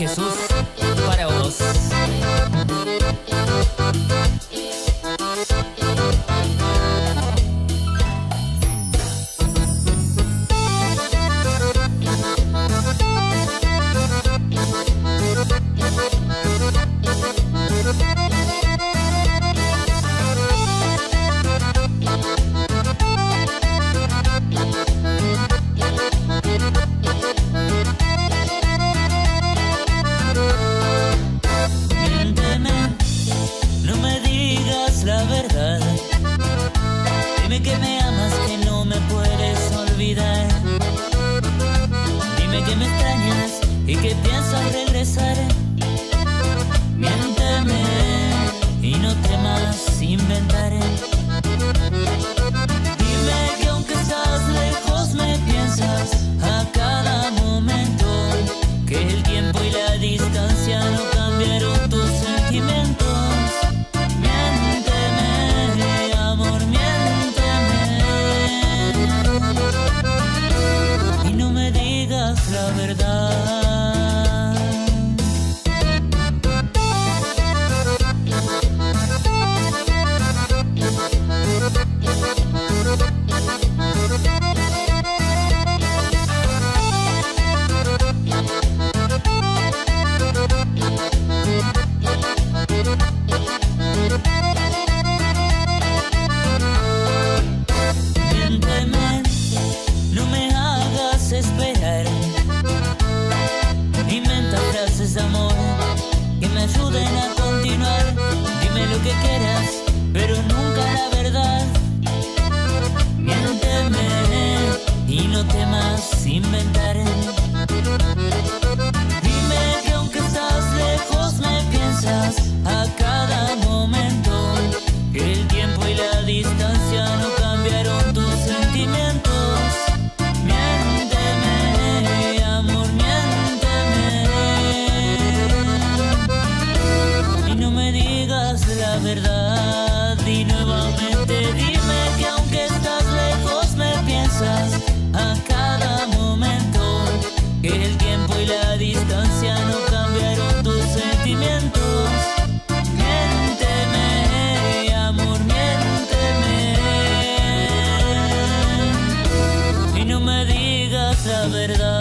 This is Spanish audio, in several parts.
Jesús la verdad.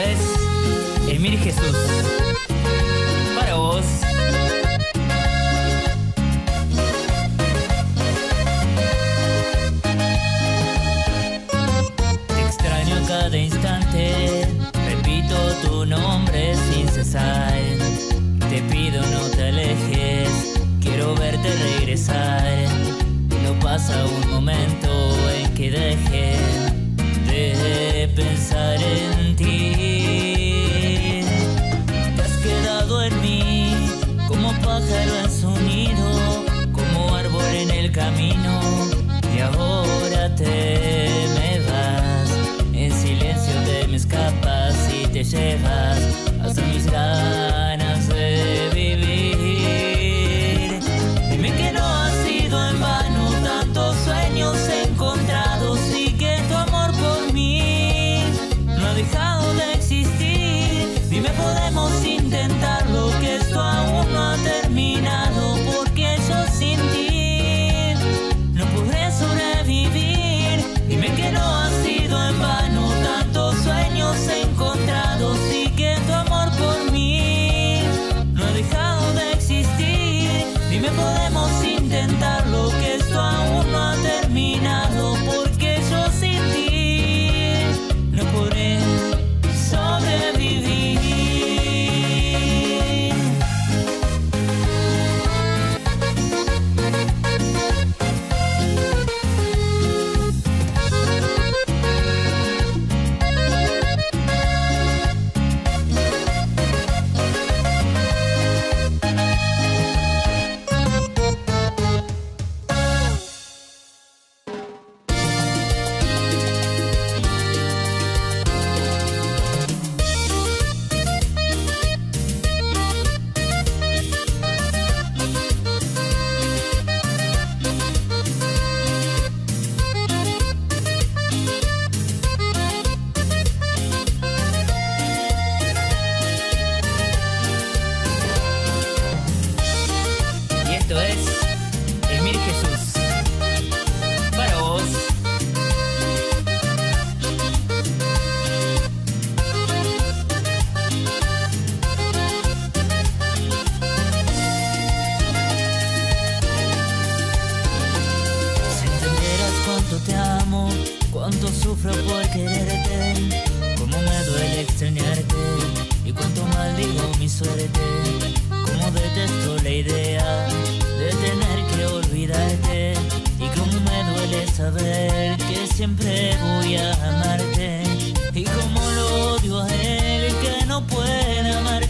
Es Emir Jesús y te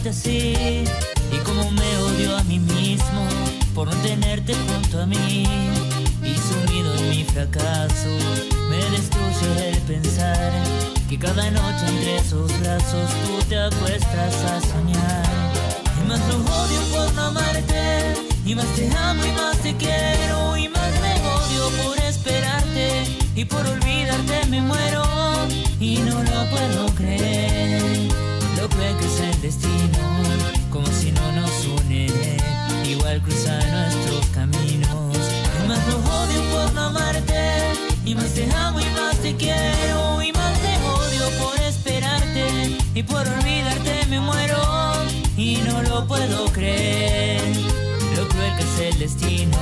y cómo me odio a mí mismo por no tenerte junto a mí. Y sumido en mi fracaso me destruye el pensar que cada noche entre esos brazos tú te acuestas a soñar. Y más lo odio por no amarte y más te amo y más te quiero y más me odio por esperarte y por olvidarte me muero y no lo puedo creer que es el destino como si no nos une. Igual cruza nuestros caminos. Y más lo odio por no amarte y más te amo y más te quiero y más te odio por esperarte y por olvidarte me muero y no lo puedo creer. Lo cruel que es el destino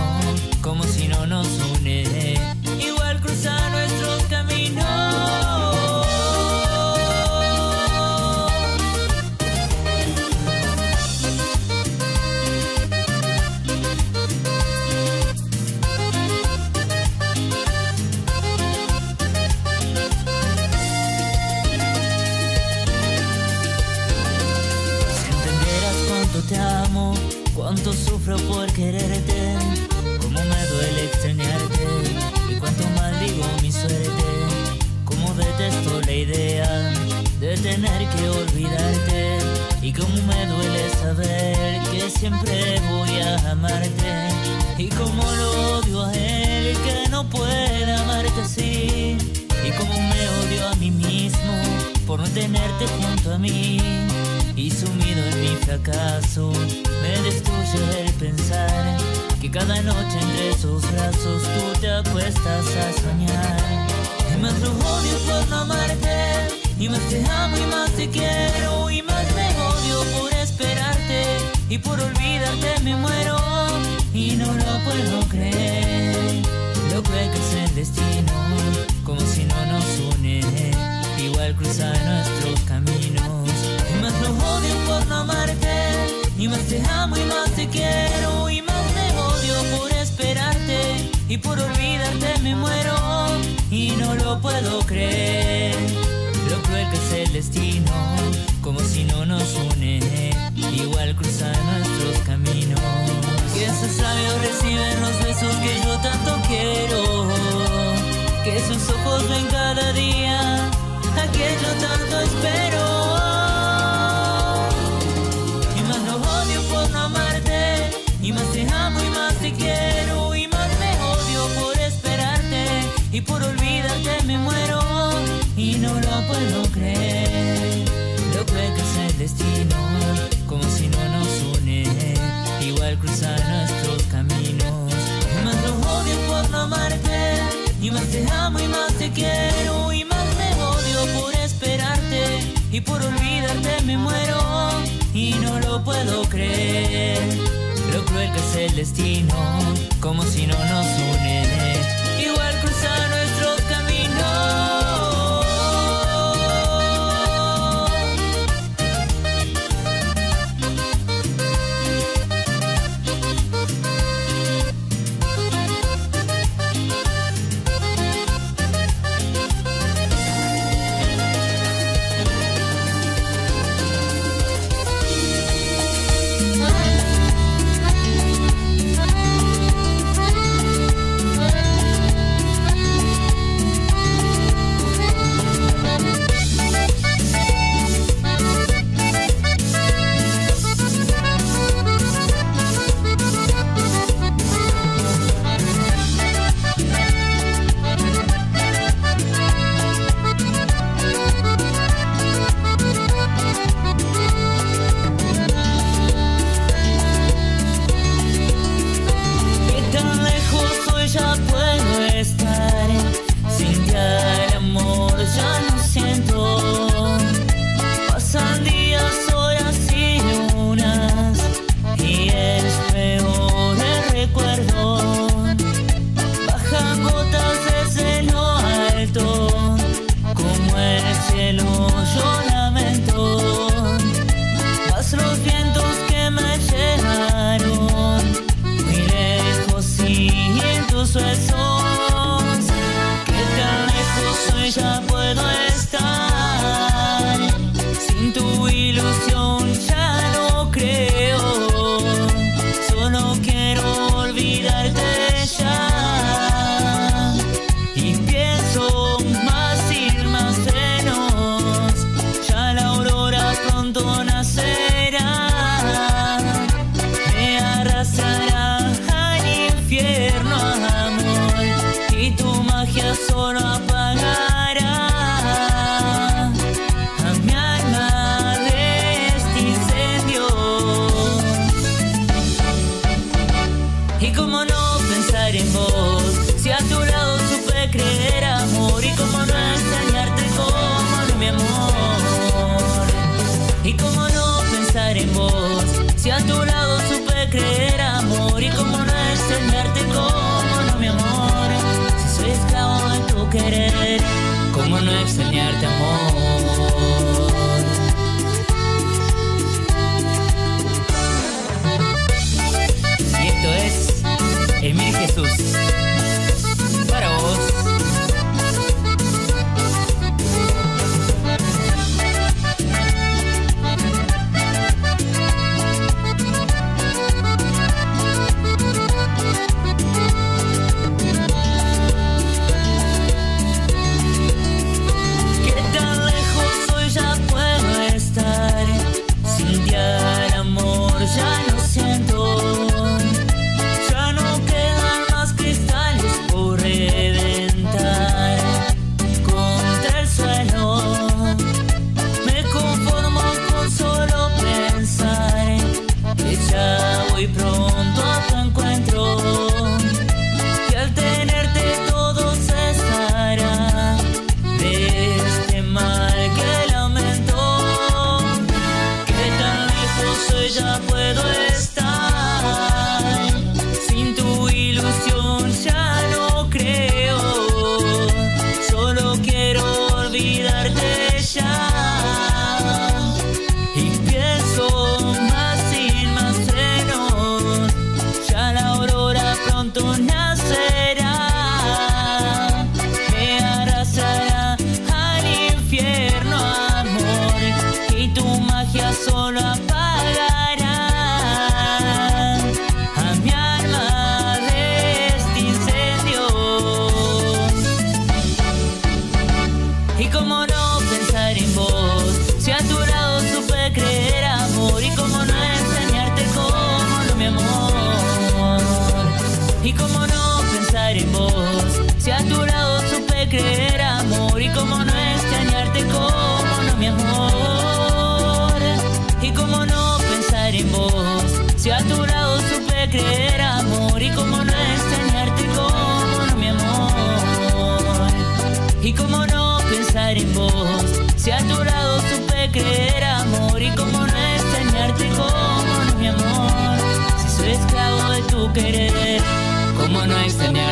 como si no nos une por quererte, cómo me duele extrañarte. Y cuánto maldigo mi suerte, cómo detesto la idea de tener que olvidarte. Y cómo me duele saber que siempre voy a amarte. Y cómo lo odio a él que no puede amarte así. Y cómo me odio a mí mismo por no tenerte junto a mí y sumido en mi fracaso me destruye el pensar que cada noche entre esos brazos tú te acuestas a soñar. Y más lo odio por no amarte y más te amo y más te quiero y más me odio por esperarte y por olvidarte me muero y no lo puedo creer. Lo que es el destino como si no nos une igual cruza nuestros caminos y más te amo y más te quiero y más me odio por esperarte y por olvidarte me muero y no lo puedo creer. Lo cruel que es el destino, como si no nos une, igual cruzar nuestros caminos. Que esos labios reciben los besos que yo tanto quiero, que sus ojos ven cada día aquello tanto espero. No lo puedo creer. Lo que es el destino, como si no nos une, igual cruzar nuestros caminos. Más lo odio por no amarte y más te amo y más te quiero y más me odio por esperarte y por olvidarte me muero y no lo puedo creer lo cruel que es el destino, como si no nos une. no extrañarte amor pronto. tere como no hay señal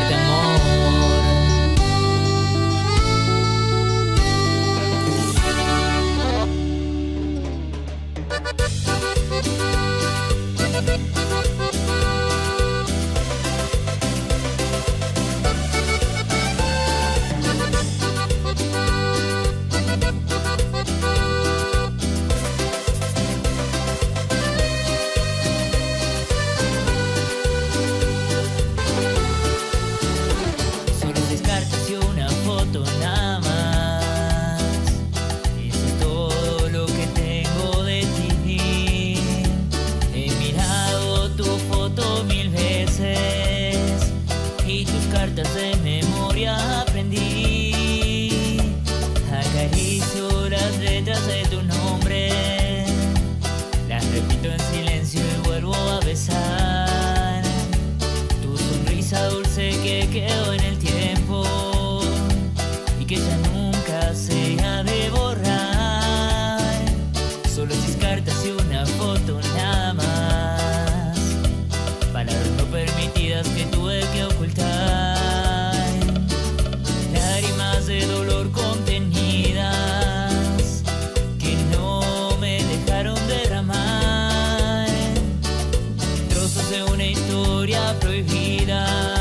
una historia prohibida